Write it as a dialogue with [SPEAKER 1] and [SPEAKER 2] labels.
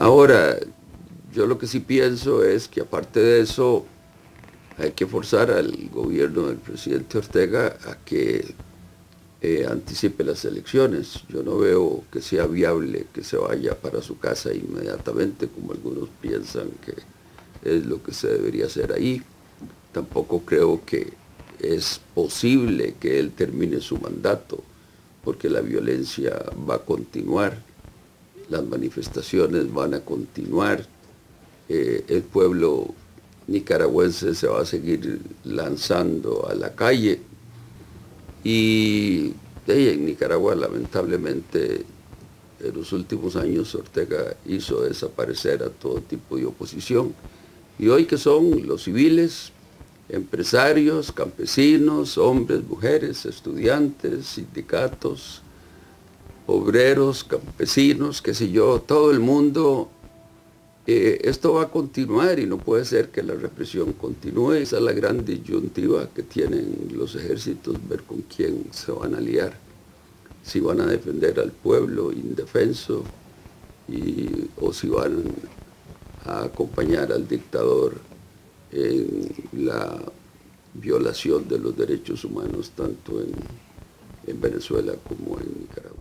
[SPEAKER 1] Ahora, yo lo que sí pienso es que aparte de eso, hay que forzar al gobierno del presidente Ortega a que eh, anticipe las elecciones. Yo no veo que sea viable que se vaya para su casa inmediatamente, como algunos piensan que es lo que se debería hacer ahí. Tampoco creo que es posible que él termine su mandato, porque la violencia va a continuar, las manifestaciones van a continuar, eh, el pueblo nicaragüense se va a seguir lanzando a la calle. Y en Nicaragua lamentablemente en los últimos años Ortega hizo desaparecer a todo tipo de oposición. Y hoy que son los civiles, empresarios, campesinos, hombres, mujeres, estudiantes, sindicatos, obreros, campesinos, qué sé yo, todo el mundo eh, esto va a continuar y no puede ser que la represión continúe. Esa es la gran disyuntiva que tienen los ejércitos, ver con quién se van a aliar. Si van a defender al pueblo indefenso o si van a acompañar al dictador en la violación de los derechos humanos tanto en Venezuela como en Nicaragua.